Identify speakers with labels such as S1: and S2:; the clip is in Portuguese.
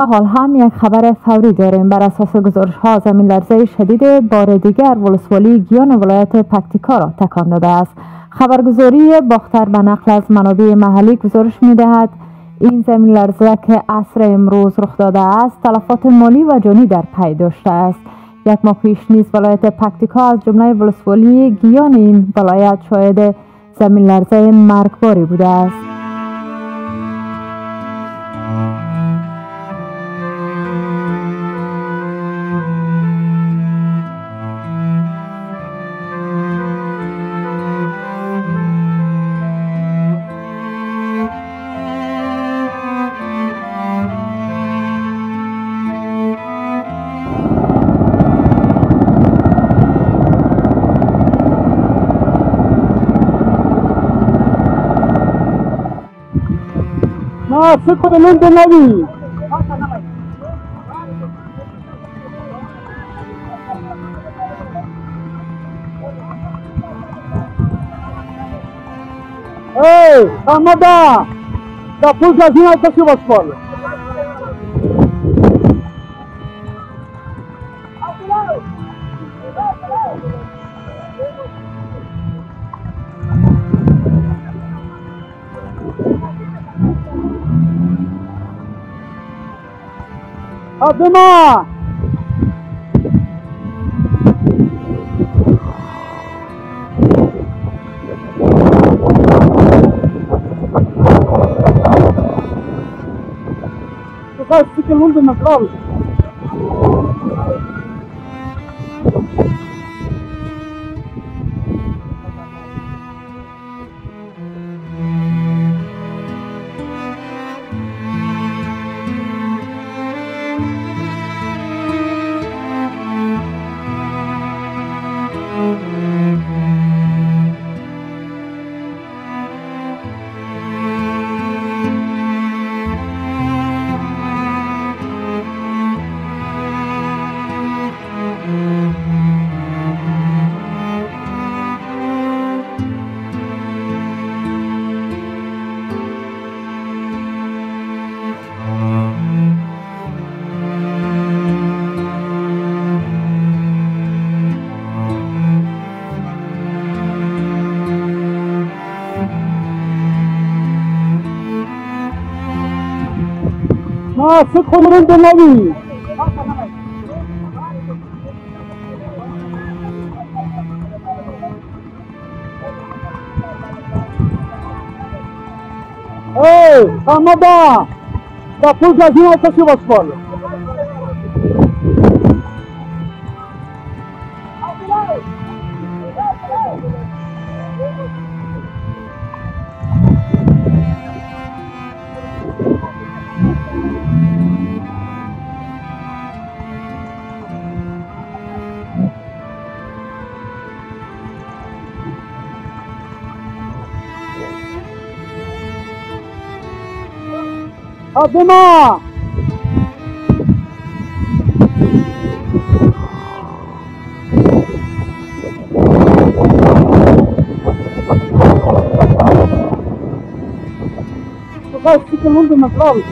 S1: حال هم یک خبر فوری داریم. بر اساس گزارش ها زمین لرزه شدید بار دیگر ولسوالی گیان ولایت پکتیکا را تکان داده است. خبرگزاری باختر به نقل از منابع محلی گزارش می دهد این زمین لرزه که عصر امروز رخ داده است تلفات مالی و جانی در پی داشته است. یک ماه پیش نیز ولایت پکتیکا از جمله ولسوالی گیان این ولایت شاهد زمین لرزه مرگباری بوده است.
S2: Masuk ke London lagi. Hei, Amada! Da pulgazinha que se você Abdullah! Tu faz fica longe na prova. Masuk ke London lagi. Hei, Amada! Da pulgazinha que se você Adema! Tu vai ficar longe na prova.